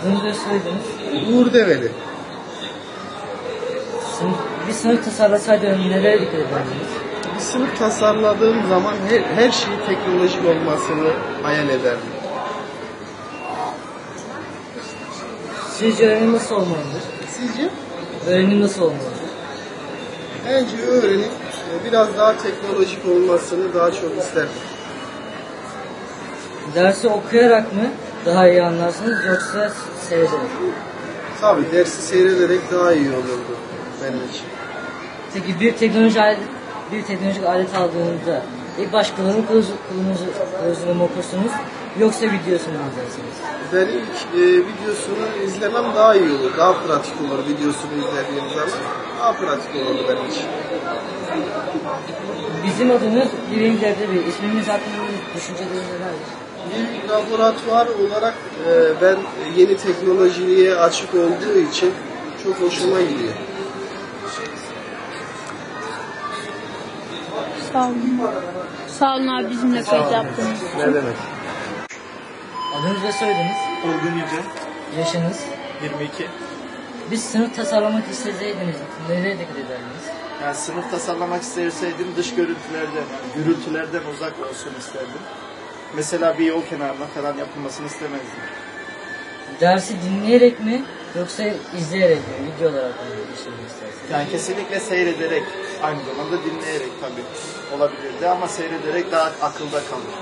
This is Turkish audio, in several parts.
Adınızı ve soyadınız. Uğur Develi. Sınıf, bir sınıf tasarlasaydı nelere dikkat ederdiniz? Bir sınıf tasarladığım zaman her, her şeyi teknolojik olmasını hayal ederdim. Sizce öğrenim nasıl olmalıdır? Sizce? Öğrenim nasıl olmalıdır? Bence öğrenim e, biraz daha teknolojik olmasını daha çok isterdim. Dersi okuyarak mı daha iyi anlarsınız yoksa seyrederek? Tabii dersi seyrederek daha iyi olurdu benim için. Peki bir teknoloji alet, bir teknolojik alet aldığınızda ilk baş kullanım kılavuz, kılavuzu, kılavuzunu okursunuz yoksa videosunu mu izlersiniz? Ben ilk e, videosunu izlemem daha iyi olur. Daha pratik olur videosunu izlediğim zaman. Daha pratik olurdu benim için. Bizim adımız Living Library. İsmimiz hakkında düşünceleriniz nelerdir? Bir laboratuvar olarak e, ben yeni teknolojiye açık olduğu için çok hoşuma gidiyor. Sağ olun. Sağ olun abi bizimle kayıt yaptığınız için. Ne demek? Adınız ve soyadınız, Olgun Yüce, yaşınız. 22. Biz sınıf tasarlamak isteseydiniz nereye dikkat ederdiniz? Yani sınıf tasarlamak isterseydim dış görüntülerden, yani gürültülerden uzak olsun isterdim. Mesela bir yol kenarına falan yapılmasını istemezdim. Dersi dinleyerek mi yoksa izleyerek mi? Video olarak mı işlemek istersiniz? Yani kesinlikle seyrederek, aynı zamanda dinleyerek tabii olabilirdi ama seyrederek daha akılda kalır.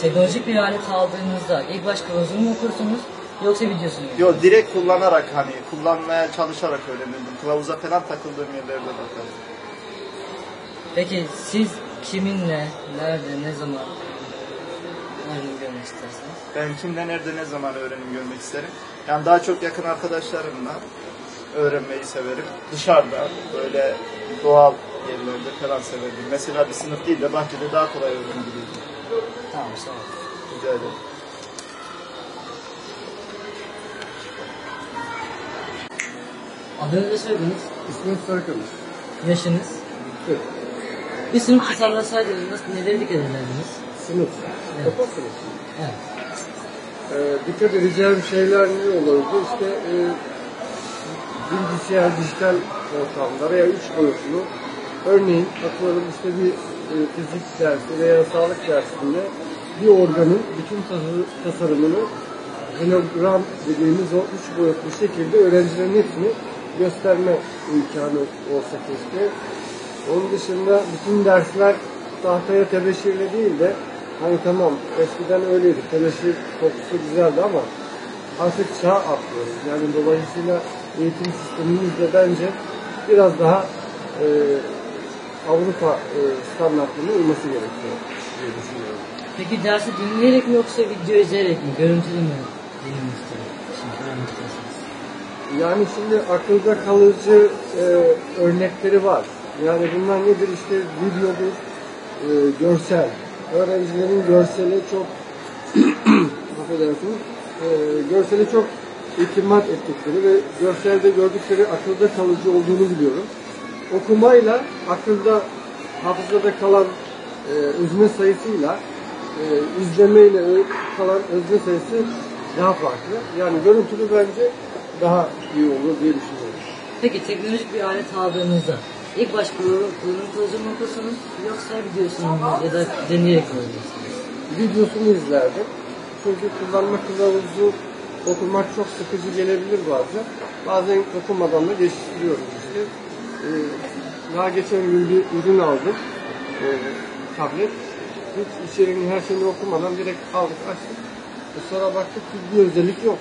Teknolojik bir alet aldığınızda ilk baş kılavuzunu mu okursunuz yoksa videosunu mu? Yo direkt kullanarak hani kullanmaya çalışarak öğrenirdim. Kılavuza falan takıldığım yerlerde bakardım. Peki siz kiminle, nerede, ne zaman öğrenim görmek istersiniz? Ben kimde, nerede, ne zaman öğrenim görmek isterim? Yani daha çok yakın arkadaşlarımla öğrenmeyi severim. Dışarıda böyle doğal yerlerde falan severim. Mesela bir sınıf değil de bahçede daha kolay öğrenebilirdim. Tamam sağ olun. Rica ederim. Adınız ve soyadınız, İsmim Sarıkamış. yaşınız. Evet. Bir sınıf tasarlasaydınız nasıl, nelere dikkat ederdiniz? Sınıf. Evet. Kapat sınıf. Evet. Ee, dikkat edeceğim şeyler ne olurdu? İşte e, bilgisayar, dijital ortamda veya üç boyutlu örneğin atıyorum işte bir e, fizik dersi veya sağlık dersinde bir organın bütün tas- tasarımını hologram dediğimiz o üç boyutlu şekilde öğrencilerin hepsini gösterme imkanı olsa keşke. Onun dışında bütün dersler tahtaya tebeşirle değil de hani tamam eskiden öyleydi. Tebeşir kokusu güzeldi ama artık çağ atlıyoruz. Yani dolayısıyla eğitim sistemimiz de bence biraz daha e, Avrupa e, standartlarına uyması gerekiyor diye düşünüyorum. Peki dersi dinleyerek mi yoksa video izleyerek mi? Görüntülü mü dinlemek isterseniz. Yani şimdi akılda kalıcı e, örnekleri var. Yani bunlar nedir? İşte videodur, e, görsel. Öğrencilerin görseli çok affedersiniz, e, görseli çok itimat ettikleri ve görselde gördükleri akılda kalıcı olduğunu biliyorum. Okumayla akılda, hafızada kalan e, özne sayısıyla e, izlemeyle kalan özne sayısı daha farklı. Yani görüntülü bence daha iyi olur diye düşünüyorum. Peki teknolojik bir alet aldığınızda ilk baş kullanım kılavuzunu mu okursunuz yoksa videosunu ya da deneyerek mi? Videosunu izlerdim. Çünkü kullanma kılavuzu okumak çok sıkıcı gelebilir bazen. Bazen okumadan da geçiştiriyorum işte. Ee, daha geçen gün bir ürün aldım. Ee, tablet. Hiç içeriğinin her şeyini okumadan direkt aldık açtık. E sonra baktık ki bir özellik yok.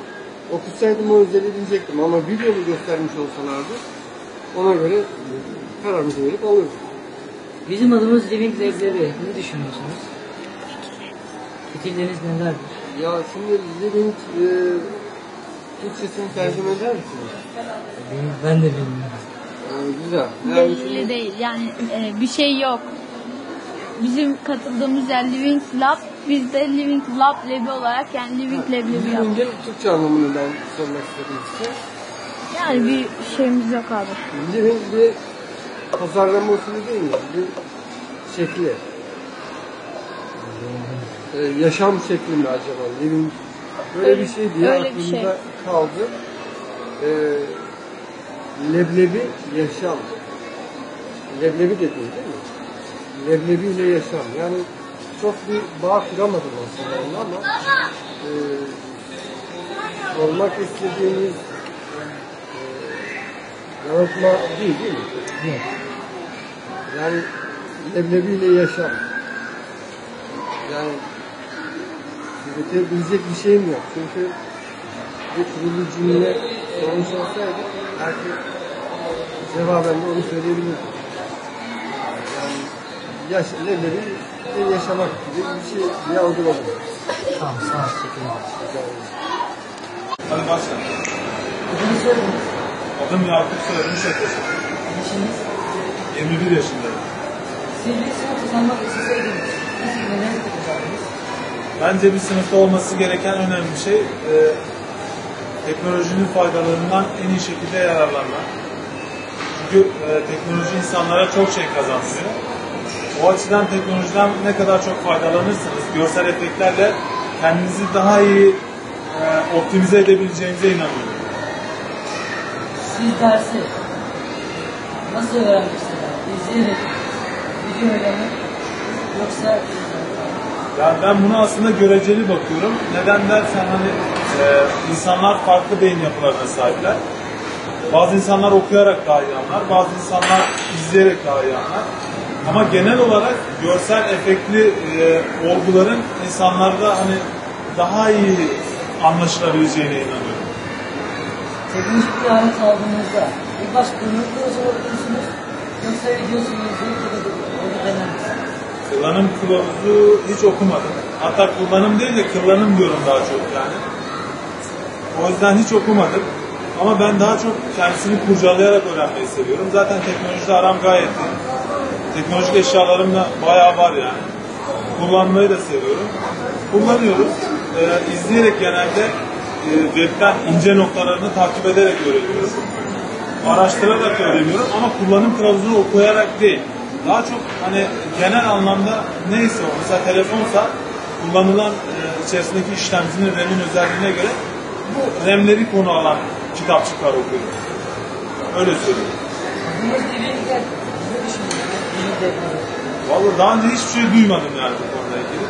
Okusaydım o özelliği bilecektim ama videolu göstermiş olsalardı ona göre kararımızı verip alıyoruz. Bizim adımız Living Library. Ne düşünüyorsunuz? Fikirleriniz nelerdir? Ya şimdi living e, Türkçesini tercüme eder misiniz? Ben de bilmiyorum. E, güzel. Yani Belli şimdi değil yani e, bir şey yok. Bizim katıldığımız yer Living Lab. Biz de Living Lab Lab'i olarak yani Living Lab'i yaptık. living'in Türkçe anlamını ben sormak istedim size. Yani bir şeyimiz yok abi. Living bir pazarlama usulü değil mi? Bir şekli. E, yaşam şekli mi acaba? Living Böyle Öyle- bir şey diye aklımda şey. kaldı. Ee, leblebi yaşam. Leblebi dedin değil mi? Leblebi ile yaşam. Yani çok bir bağ kuramadım aslında onunla ama e, sormak istediğiniz e, yanıltma değil değil mi? Yok. Yani leblebiyle yaşam. Yani üretebilecek bir şeyim yok. Çünkü bir kurulu cümle sormuş olsaydı belki cevaben de onu söyleyebilirdim. Yani yaş, leblebi yaşamak gibi bir şey diye algıladım. Tamam sağ ol. Teşekkür ederim. Yani Hadi başla. Adını söylediniz. Adım Yakup Soyadım Şakır. Yaşınız. 21 yaşındayım. Siz bir sınıf kazanmak isteseydiniz. Siz neler yapacağınız? Bence bir sınıfta olması gereken önemli bir şey e, teknolojinin faydalarından en iyi şekilde yararlanmak. Çünkü e, teknoloji insanlara çok şey kazandırıyor. O açıdan teknolojiden ne kadar çok faydalanırsanız görsel efektlerle kendinizi daha iyi e, optimize edebileceğinize inanıyorum. Siz dersi nasıl öğrenmek istediniz? İzleyerek, yoksa Yani ben buna aslında göreceli bakıyorum. Neden dersen hani e, insanlar farklı beyin yapılarına sahipler. Bazı insanlar okuyarak daha iyi anlar, bazı insanlar izleyerek daha iyi anlar. Ama genel olarak görsel efektli e, olguların insanlarda hani daha iyi anlaşılabileceğine inanıyorum. teknolojik bir alet aldığınızda ilk baş kılavuzunu okuyorsunuz Kullanım kılavuzu hiç okumadım. Hatta kullanım değil de kullanım diyorum daha çok yani. O yüzden hiç okumadım. Ama ben daha çok kendisini kurcalayarak öğrenmeyi seviyorum. Zaten teknolojide aram gayet iyi. Teknolojik eşyalarım da bayağı var yani. Kullanmayı da seviyorum. Kullanıyoruz. Ee, izleyerek genelde e, webten ince noktalarını takip ederek öğreniyorum. Araştırarak öğreniyorum ama kullanım kılavuzunu okuyarak değil. Daha çok hani genel anlamda neyse o. Mesela telefonsa kullanılan e, içerisindeki işlemcinin RAM'in özelliğine göre bu RAM'leri konu alan kitapçıklar okuyorum. Öyle? Living'de Vallahi daha önce hiçbir şey duymadım yani bu konuda ilgili.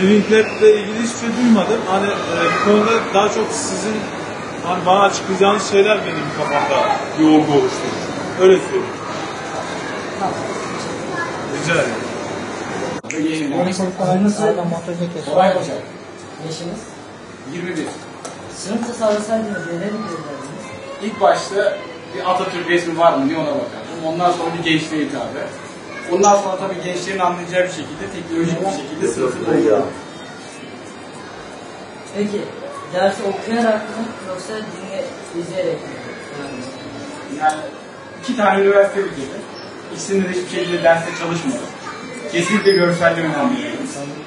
Living Lab'le ilgili hiçbir şey duymadım. Hani e, bu konuda daha çok sizin hani bana açıklayacağınız şeyler benim kafamda bir olgu oluşturmuş. Öyle söyleyeyim. Rica ederim. Adınız söylediniz. Yaşınız? 21. Sınıf tasarlasaydınız neler yapardınız? İlk başta bir Atatürk resmi var mı diye ona bakardım. Ondan sonra bir gençliğe hitabı. Ondan sonra tabii gençlerin anlayacağı bir şekilde, teknolojik bir şekilde sınıfı doldururdum. Peki dersi okuyarak mı yoksa dinle, izleyerek mi? Yani iki tane üniversite bitirdim. İkisinde de hiçbir şekilde derste çalışmadım. Kesinlikle görselle önemli.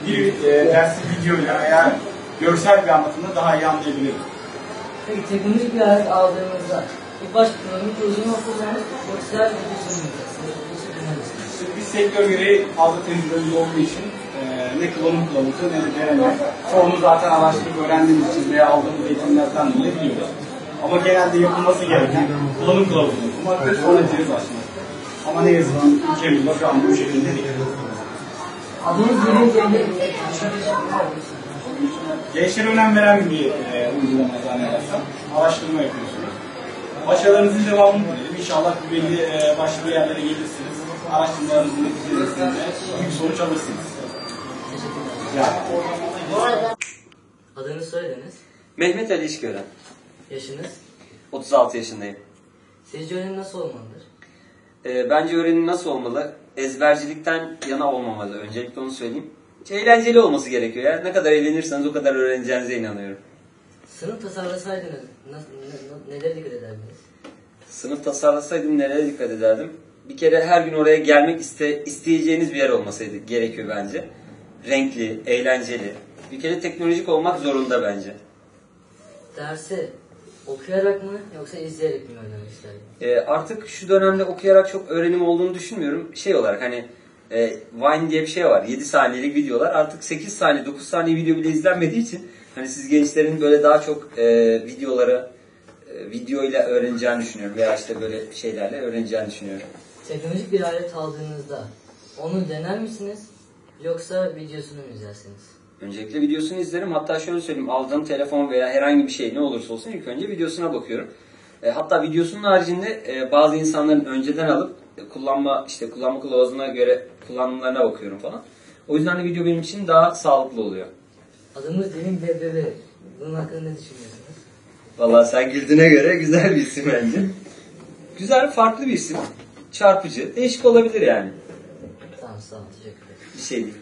Bir e, dersi videoyla veya görsel bir anlatımda daha iyi anlayabilirim. Peki teknolojik bir alet aldığınızda ilk baş kullanımı kılavuzunu mu kullanır yoksa videosunu mu? Videosu dinlersiniz. Şimdi biz sektör gereği fazla tecrübeli olduğu için e, ne kullanım kılavuzu ne de deneme. Çoğunu zaten araştırıp öğrendiğimiz için veya aldığımız eğitimlerden dolayı biliyoruz. Ama genelde yapılması gereken kullanım kılavuzunu okumak ve sonra cihaz açmak. Ama ne yazık ki ülkemizde şu an bu şekilde değil. Adınız mı? Gençlere önem veren bir e, uygulama zannedersem. Araştırma yapıyorsunuz. Başarılarınızın devamını dilerim. İnşallah belli e, başarılı yerlere gelirsiniz. Araştırmalarınızın neticesinde büyük sonuç alırsınız. Yani. Adını söylediniz. Mehmet Ali İşgören. Yaşınız. 36 yaşındayım. Sizce öğrenim nasıl olmalıdır? Ee, bence öğrenim nasıl olmalı? Ezbercilikten yana olmamalı. Öncelikle onu söyleyeyim. Eğlenceli olması gerekiyor ya. Ne kadar eğlenirseniz o kadar öğreneceğinize inanıyorum. Sınıf tasarlasaydınız nasıl, ne, nelere dikkat ederdiniz? Sınıf tasarlasaydım nereye dikkat ederdim? Bir kere her gün oraya gelmek iste, isteyeceğiniz bir yer olmasaydı gerekiyor bence. Renkli, eğlenceli. Bir kere teknolojik olmak zorunda bence. Dersi okuyarak mı yoksa izleyerek mi öğrenmek? Ee, artık şu dönemde okuyarak çok öğrenim olduğunu düşünmüyorum. Şey olarak hani e, Vine diye bir şey var. 7 saniyelik videolar. Artık 8 saniye, 9 saniye video bile izlenmediği için Hani siz gençlerin böyle daha çok e, videoları e, video ile öğreneceğini düşünüyorum veya işte böyle şeylerle öğreneceğini düşünüyorum. Teknolojik bir alet aldığınızda onu dener misiniz? Yoksa videosunu mu izlersiniz? Öncelikle videosunu izlerim. Hatta şöyle söyleyeyim. Aldığım telefon veya herhangi bir şey ne olursa olsun ilk önce videosuna bakıyorum. E, hatta videosunun haricinde e, bazı insanların önceden alıp e, kullanma işte kullanma kılavuzuna göre kullanımlarına bakıyorum falan. O yüzden de video benim için daha sağlıklı oluyor. Adımız Derin BBB. Bunun hakkında ne düşünüyorsunuz? Vallahi sen güldüğüne göre güzel bir isim bence. güzel, farklı bir isim. Çarpıcı, değişik olabilir yani. Tamam sağ ol teşekkür ederim. Bir şey değil.